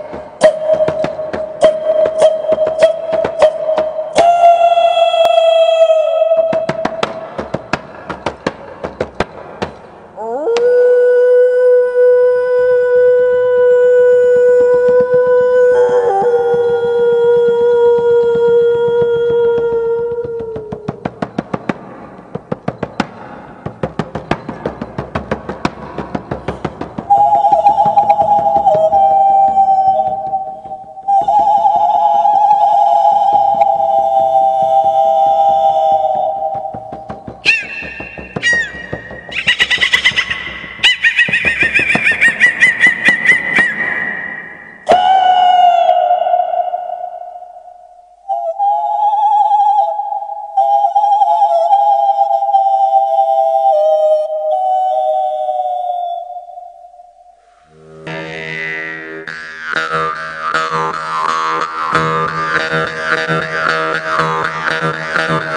you Thank you.